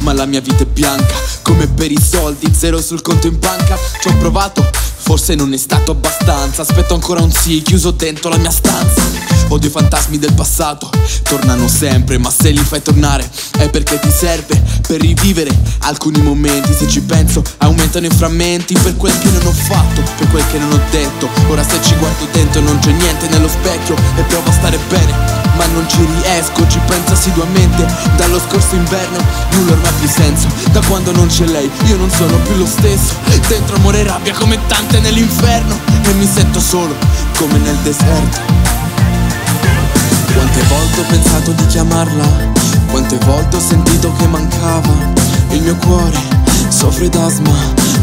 ma la mia vita è bianca. Come per i soldi, zero sul conto in banca. Ci ho provato, forse non è stato abbastanza. Aspetto ancora un sì, chiuso dentro la mia stanza. Odio i fantasmi del passato, tornano sempre Ma se li fai tornare è perché ti serve Per rivivere. Alcuni momenti Se ci penso aumentano i frammenti. Per quel che non ho fatto, per quel che non ho detto. Ora se ci guardo dentro non c'è niente nello specchio E provo a stare bene ma non ci riesco Ci penso assiduamente. Dallo scorso inverno Nulla ormai più senso. Da quando non c'è lei io non sono più lo stesso. Dentro amore e rabbia come tante nell'inferno. E mi sento solo come nel deserto. Quante volte ho pensato di chiamarla. Quante volte ho sentito che mancava. Il mio cuore soffre d'asma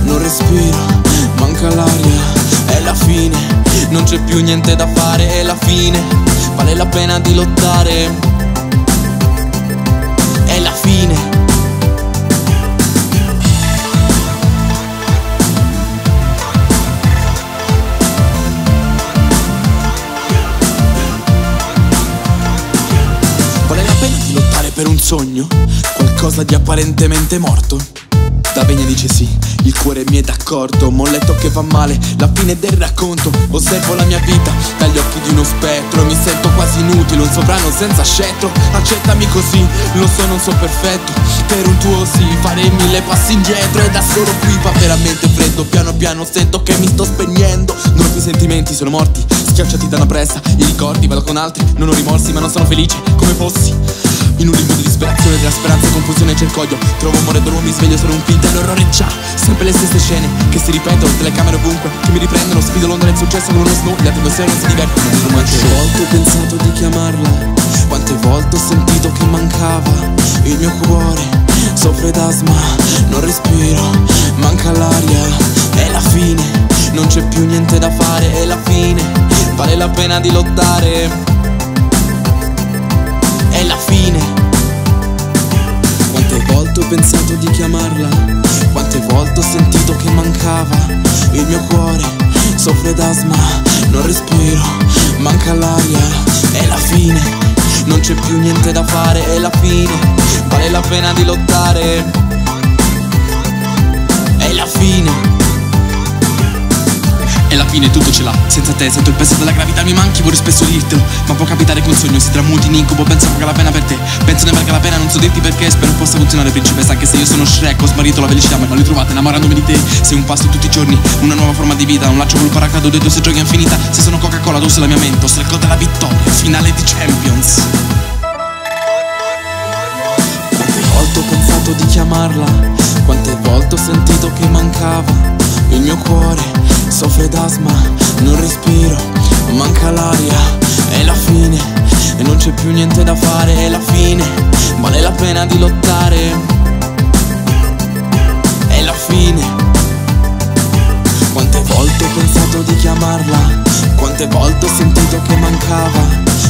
Non respiro, manca l'aria È la fine, non c'è più niente da fare È la fine Vale la pena di lottare È la fine Vale la pena di lottare per un sogno? Qualcosa di apparentemente morto? Da Vegna dice sì, il cuore mi è d'accordo Ma ho letto che fa male, la fine del racconto. Osservo la mia vita dagli occhi di uno spettro Mi sento quasi inutile, un sovrano senza scettro. Accettami così, lo so non so perfetto Per un tuo sì, farei mille passi indietro E da solo qui fa veramente freddo Piano piano sento che mi sto spegnendo. Non ho più sentimenti, sono morti Schiacciati da una pressa, i ricordi, vado con altri Non ho rimorsi ma non sono felice, come fossi in un limbo di disperazione, della speranza, confusione e cercoglio Trovo amore, dormo, mi sveglio, sono un finto e l'orrore già. Sempre le stesse scene che si ripetono, telecamere ovunque Che mi riprendono, sfido l'onda del successo con uno snow Gli altri persone non si divertono, non Quante volte ho pensato di chiamarla? Quante volte ho sentito che mancava Il mio cuore? Soffre d'asma, non respiro Manca l'aria, è la fine Non c'è più niente da fare, è la fine. Vale la pena di lottare è la fine. Quante volte ho pensato di chiamarla, quante volte ho sentito che mancava il mio cuore, soffre d'asma, non respiro, manca l'aria, è la fine, non c'è più niente da fare, è la fine, vale la pena di lottare, fine tutto ce l'ha, senza te sento il peso della gravità Mi manchi, vorrei spesso dirtelo. Ma può capitare che un sogno si tramuti in incubo Penso valga la pena per te, penso ne valga la pena Non so dirti perché, spero possa funzionare principessa Anche se io sono Shrek, ho smarrito la felicità Ma non l'ho trovata innamorandomi di te. Sei un pasto tutti i giorni, una nuova forma di vita Un laccio col paracadute, due se giochi infinita. Se sono Coca-Cola, tu sei la mia mente Ho la vittoria, finale di Champions ho pensato di chiamarla. Quante volte ho sentito che mancava il mio cuore. Soffre d'asma, non respiro, manca l'aria, è la fine e non c'è più niente da fare, è la fine, vale la pena di lottare, è la fine. Quante volte ho pensato di chiamarla, quante volte ho sentito che mancava,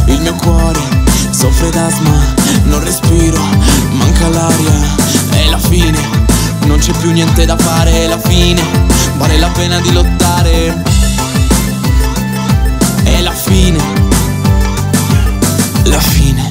il mio cuore. Soffre d'asma, non respiro, manca l'aria, la fine. Non c'è più niente da fare, è la fine. Vale la pena di lottare. È la fine. La fine